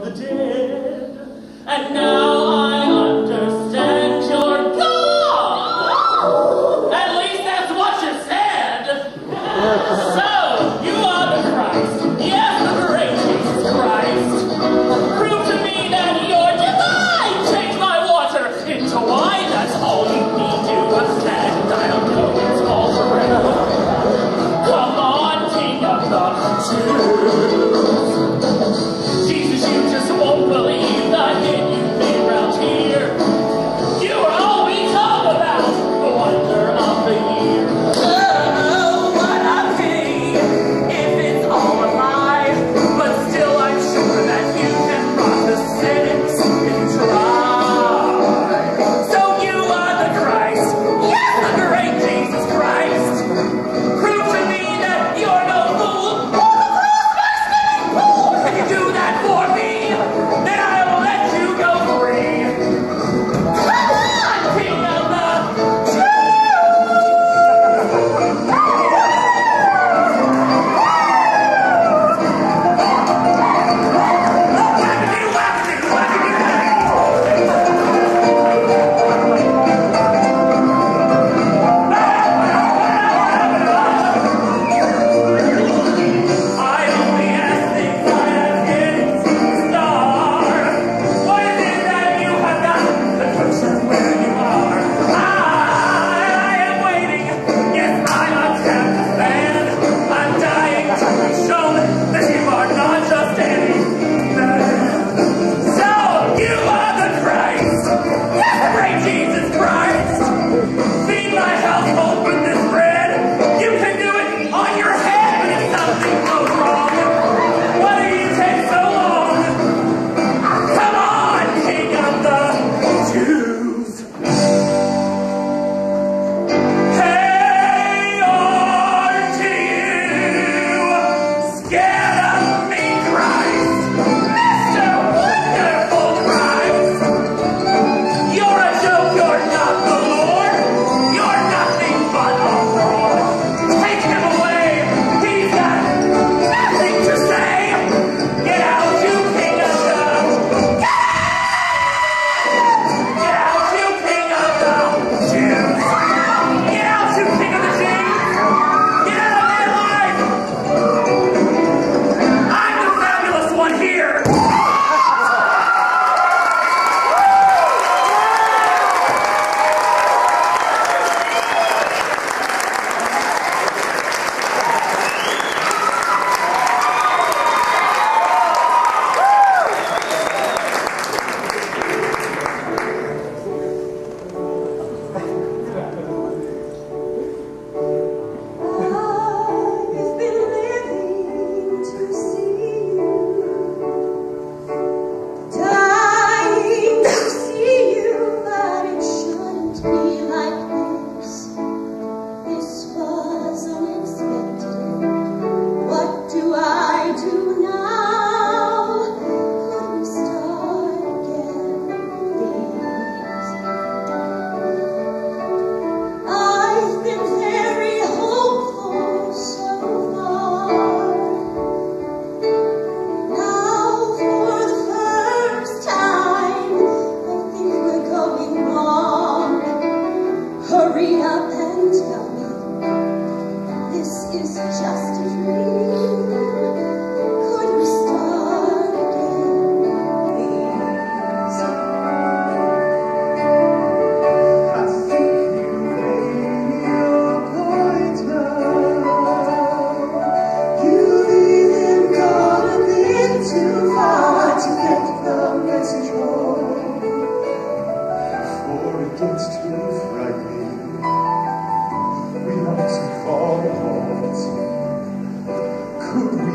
from the dead, and now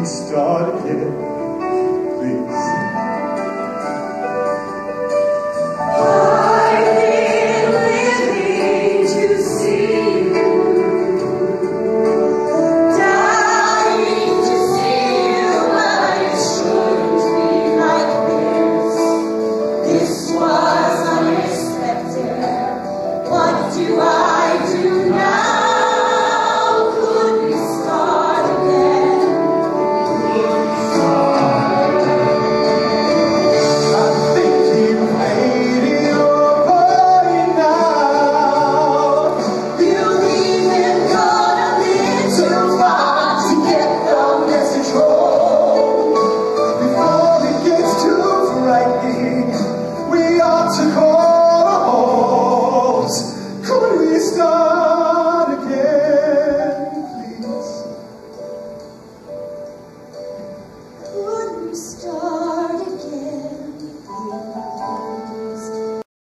started.